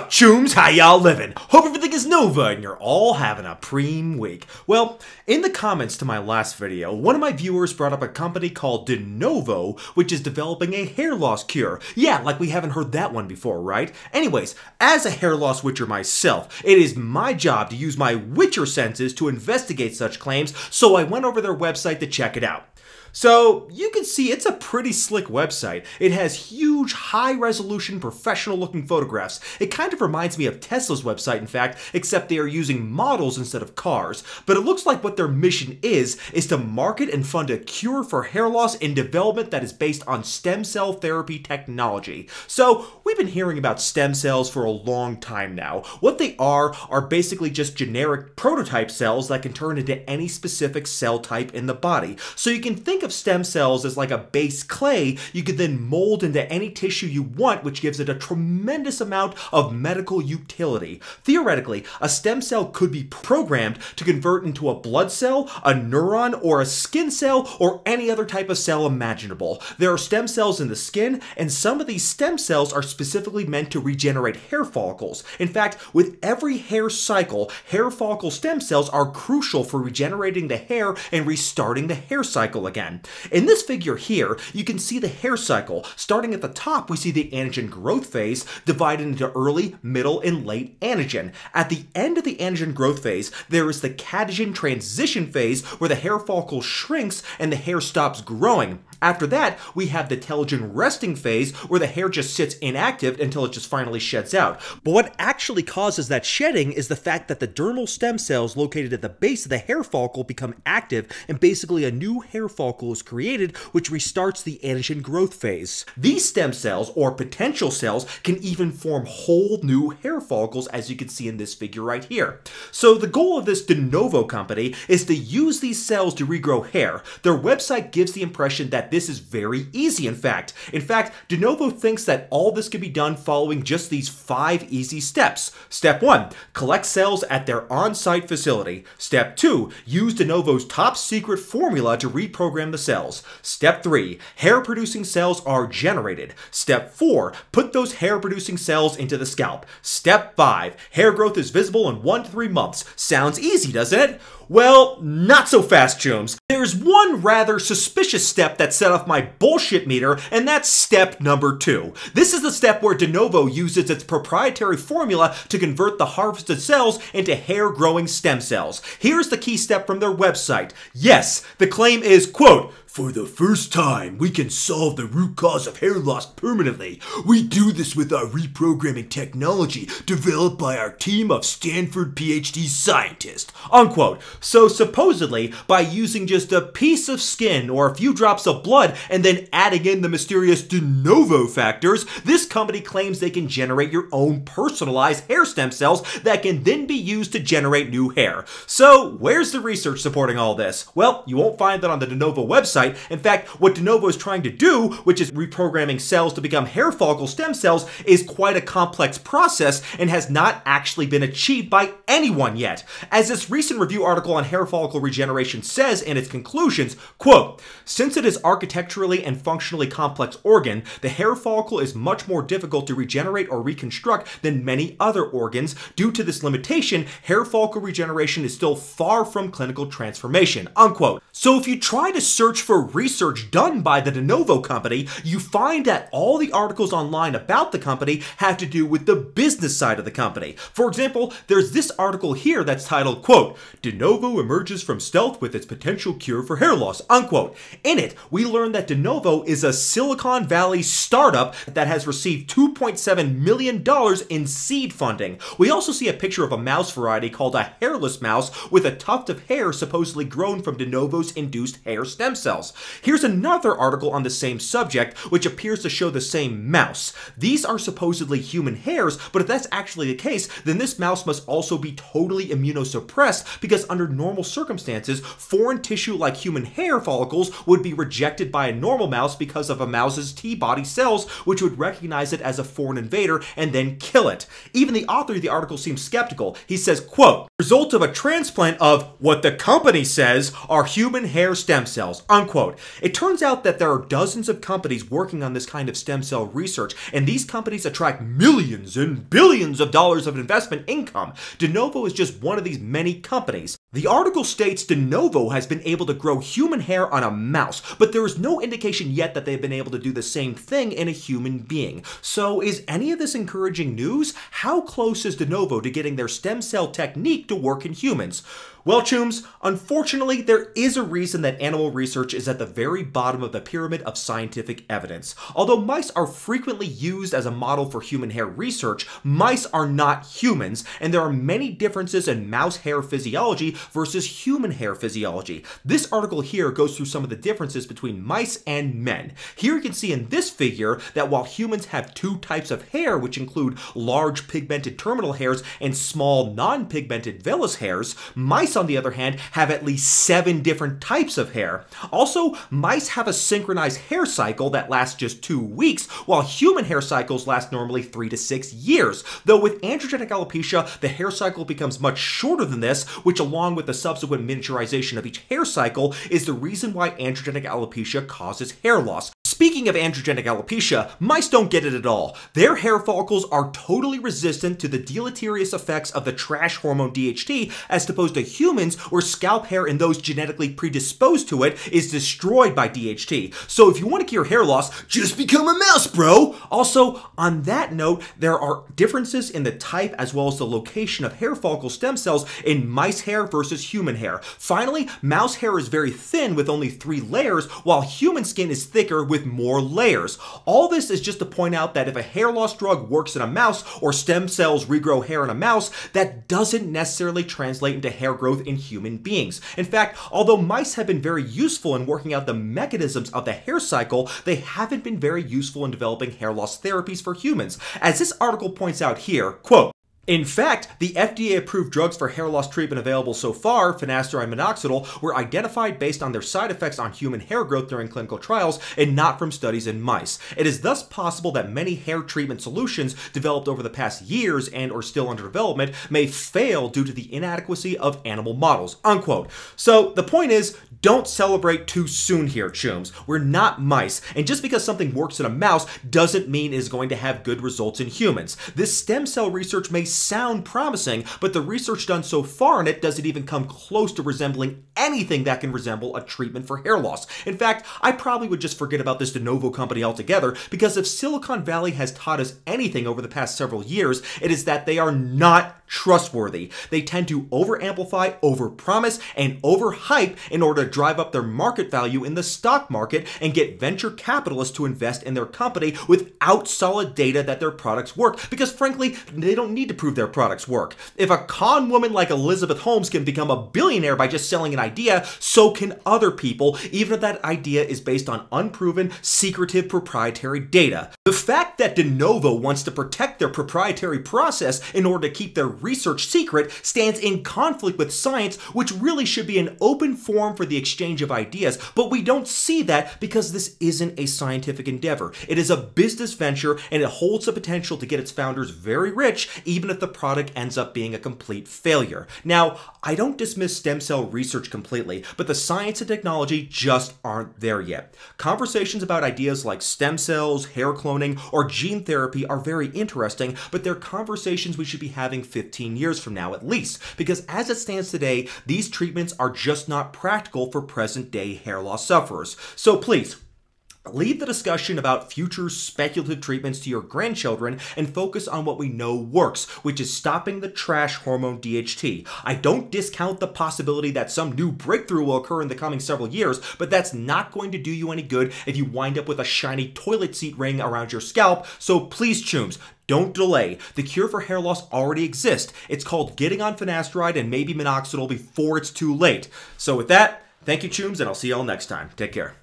up, chooms? How y'all living? Hope everything is Nova and you're all having a preem week. Well, in the comments to my last video, one of my viewers brought up a company called dNovo, which is developing a hair loss cure. Yeah, like we haven't heard that one before, right? Anyways, as a hair loss witcher myself, it is my job to use my witcher senses to investigate such claims, so I went over their website to check it out. So you can see it's a pretty slick website. It has huge, high resolution, professional looking photographs. It kind of reminds me of Tesla's website, in fact, except they are using models instead of cars. But it looks like what their mission is, is to market and fund a cure for hair loss in development that is based on stem cell therapy technology. So we've been hearing about stem cells for a long time now. What they are, are basically just generic prototype cells that can turn into any specific cell type in the body. So you can think think of stem cells as like a base clay you could then mold into any tissue you want, which gives it a tremendous amount of medical utility. Theoretically, a stem cell could be programmed to convert into a blood cell, a neuron, or a skin cell, or any other type of cell imaginable. There are stem cells in the skin, and some of these stem cells are specifically meant to regenerate hair follicles. In fact, with every hair cycle, hair follicle stem cells are crucial for regenerating the hair and restarting the hair cycle again In this figure here, you can see the hair cycle. Starting at the top, we see the anagen growth phase divided into early, middle, and late anagen. At the end of the anagen growth phase, there is the catagen transition phase where the hair follicle shrinks and the hair stops growing. After that, we have the telogen resting phase where the hair just sits inactive until it just finally sheds out. But what actually causes that shedding is the fact that the dermal stem cells located at the base of the hair follicle become active and basically a new hair follicle is created which restarts the anagen growth phase. These stem cells or potential cells can even form whole new hair follicles as you can see in this figure right here. So the goal of this dNovo company is to use these cells to regrow hair. Their website gives the impression that this is very easy, in fact. In fact, dNovo thinks that all this can be done following just these five easy steps. Step 1. Collect cells at their on-site facility. Step 2. Use dNovo's top secret formula to reprogram the cells. Step 3. Hair-producing cells are generated. Step 4. Put those hair-producing cells into the scalp. Step 5. Hair growth is visible in 1 to 3 months. Sounds easy, doesn't it? Well, not so fast, Chooms. There's one rather suspicious step that set off my bullshit meter, and that's step number two. This is the step where dNovo uses its proprietary formula to convert the harvested cells into hair-growing stem cells. Here's the key step from their website. Yes, the claim is, quote, for the first time, we can solve the root cause of hair loss permanently. We do this with our reprogramming technology developed by our team of Stanford PhD scientists. Unquote. So supposedly, by using just a piece of skin or a few drops of blood and then adding in the mysterious dNovo factors, this company claims they can generate your own personalized hair stem cells that can then be used to generate new hair. So where's the research supporting all this? Well, you won't find that on the dNovo website In fact, what dNovo is trying to do, which is reprogramming cells to become hair follicle stem cells, is quite a complex process and has not actually been achieved by anyone yet. As this recent review article on hair follicle regeneration says in its conclusions, quote, since it is architecturally and functionally complex organ, the hair follicle is much more difficult to regenerate or reconstruct than many other organs. Due to this limitation, hair follicle regeneration is still far from clinical transformation, unquote. So if you try to search for research done by the dNovo company, you find that all the articles online about the company have to do with the business side of the company. For example, there's this article here that's titled, quote, dNovo emerges from stealth with its potential cure for hair loss, unquote. In it, we learn that dNovo is a Silicon Valley startup that has received $2.7 million in seed funding. We also see a picture of a mouse variety called a hairless mouse with a tuft of hair supposedly grown from dNovo's induced hair stem cells cells. Here's another article on the same subject, which appears to show the same mouse. These are supposedly human hairs, but if that's actually the case, then this mouse must also be totally immunosuppressed because under normal circumstances, foreign tissue like human hair follicles would be rejected by a normal mouse because of a mouse's T-body cells, which would recognize it as a foreign invader and then kill it. Even the author of the article seems skeptical. He says, quote, result of a transplant of what the company says are human hair stem cells, unquote Unquote. It turns out that there are dozens of companies working on this kind of stem cell research, and these companies attract millions and billions of dollars of investment income. dNovo is just one of these many companies. The article states dNovo has been able to grow human hair on a mouse, but there is no indication yet that they've been able to do the same thing in a human being. So is any of this encouraging news? How close is dNovo to getting their stem cell technique to work in humans? Well, Chooms, unfortunately, there is a reason that animal research is at the very bottom of the pyramid of scientific evidence. Although mice are frequently used as a model for human hair research, mice are not humans, and there are many differences in mouse hair physiology versus human hair physiology. This article here goes through some of the differences between mice and men. Here you can see in this figure that while humans have two types of hair, which include large pigmented terminal hairs and small non-pigmented vellus hairs, mice Mice, on the other hand, have at least seven different types of hair. Also, mice have a synchronized hair cycle that lasts just two weeks, while human hair cycles last normally three to six years. Though with androgenic alopecia, the hair cycle becomes much shorter than this, which along with the subsequent miniaturization of each hair cycle is the reason why androgenic alopecia causes hair loss. Speaking of androgenic alopecia, mice don't get it at all. Their hair follicles are totally resistant to the deleterious effects of the trash hormone DHT as opposed to humans where scalp hair in those genetically predisposed to it is destroyed by DHT. So if you want to cure hair loss, just become a mouse, bro! Also, on that note, there are differences in the type as well as the location of hair follicle stem cells in mice hair versus human hair. Finally, mouse hair is very thin with only three layers, while human skin is thicker with more layers. All this is just to point out that if a hair loss drug works in a mouse or stem cells regrow hair in a mouse, that doesn't necessarily translate into hair growth in human beings. In fact, although mice have been very useful in working out the mechanisms of the hair cycle, they haven't been very useful in developing hair loss therapies for humans. As this article points out here, quote, in fact, the FDA-approved drugs for hair loss treatment available so far, finasteride and minoxidil, were identified based on their side effects on human hair growth during clinical trials and not from studies in mice. It is thus possible that many hair treatment solutions developed over the past years and or still under development may fail due to the inadequacy of animal models, unquote. So the point is, don't celebrate too soon here, chooms. We're not mice, and just because something works in a mouse doesn't mean it's going to have good results in humans. This stem cell research may sound promising, but the research done so far in it doesn't even come close to resembling anything that can resemble a treatment for hair loss. In fact, I probably would just forget about this dNovo company altogether, because if Silicon Valley has taught us anything over the past several years, it is that they are not trustworthy. They tend to over-amplify, over-promise, and over-hype in order to drive up their market value in the stock market and get venture capitalists to invest in their company without solid data that their products work. Because frankly, they don't need to prove their products work. If a con woman like Elizabeth Holmes can become a billionaire by just selling an idea, so can other people, even if that idea is based on unproven, secretive, proprietary data. The fact that dNovo wants to protect their proprietary process in order to keep their research secret stands in conflict with science, which really should be an open forum for the exchange of ideas, but we don't see that because this isn't a scientific endeavor. It is a business venture and it holds the potential to get its founders very rich, even if the product ends up being a complete failure. Now, I don't dismiss stem cell research completely, but the science and technology just aren't there yet. Conversations about ideas like stem cells, hair cloning, or gene therapy are very interesting, but they're conversations we should be having 50 15 years from now at least, because as it stands today, these treatments are just not practical for present day hair loss sufferers. So please, Leave the discussion about future speculative treatments to your grandchildren and focus on what we know works, which is stopping the trash hormone DHT. I don't discount the possibility that some new breakthrough will occur in the coming several years, but that's not going to do you any good if you wind up with a shiny toilet seat ring around your scalp, so please, chooms, don't delay. The cure for hair loss already exists. It's called getting on finasteride and maybe minoxidil before it's too late. So with that, thank you, Chooms, and I'll see y'all next time. Take care.